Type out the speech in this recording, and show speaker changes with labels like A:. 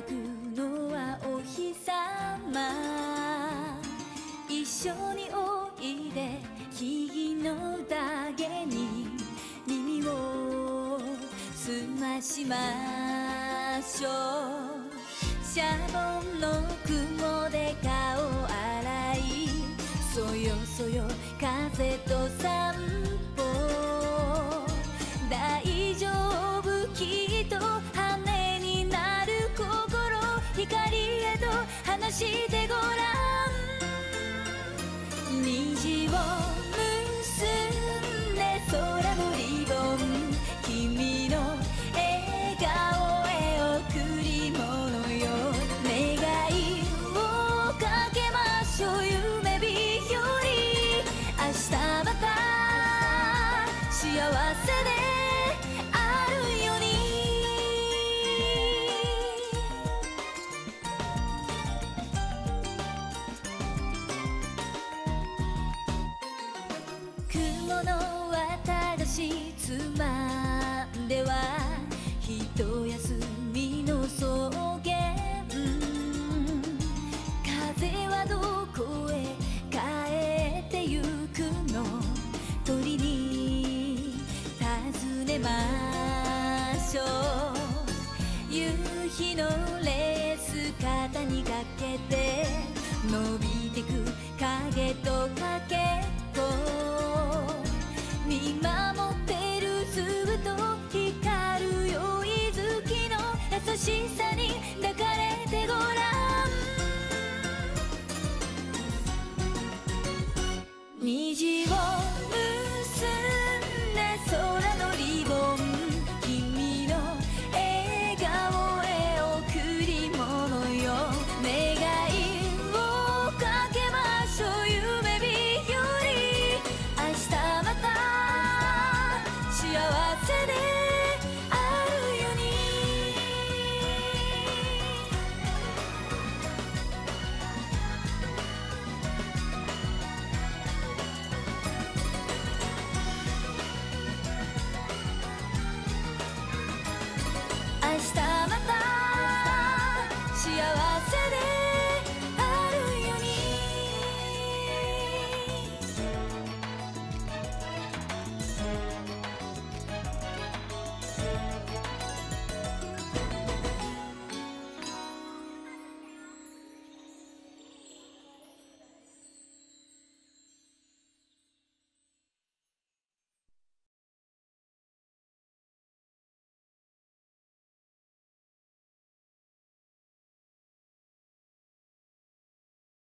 A: 輝くのはお日様。一緒においで木々の宴に。耳を澄ましましょう。シャボンの雲で顔をしてごらん。虹を雲の綿菓子つまんでは一休みの草原風はどこへ帰ってゆくの鳥に尋ねましょう夕日のレース肩にかけて伸びてく影と守っ